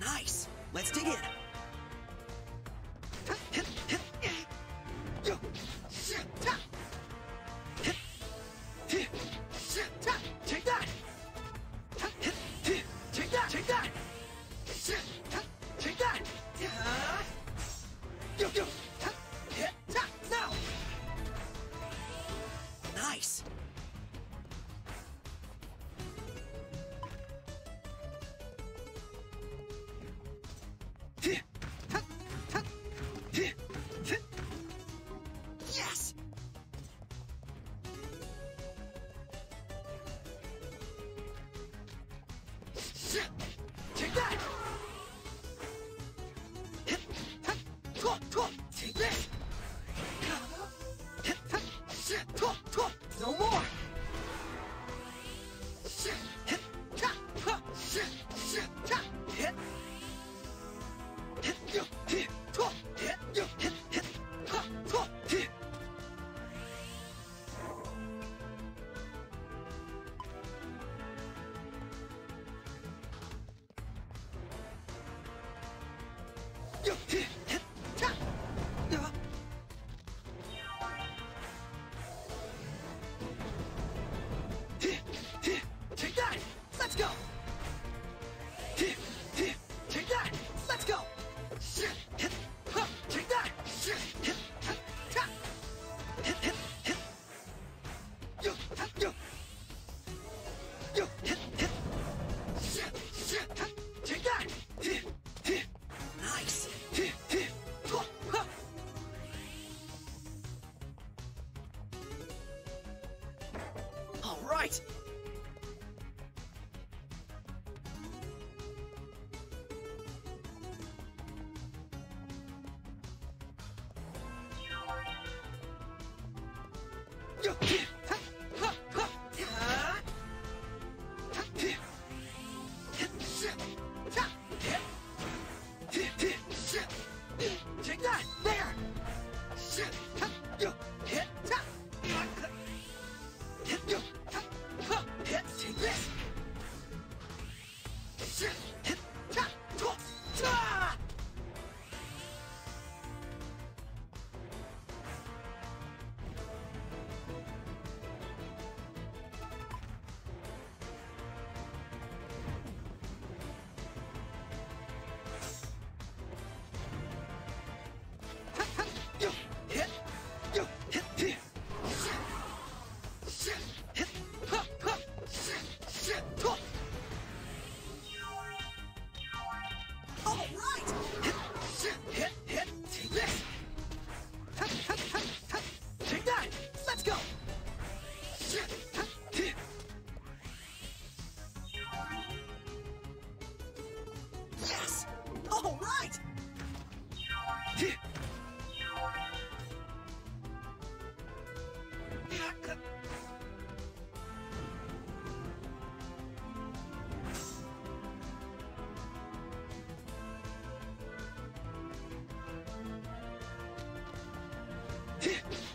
Nice! Let's dig in! Take that! Take that! Take that! Take that! Take that! right! Huh?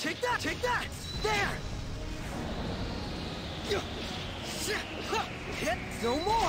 Take that! Take that! There! Hit! No more!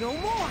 No more!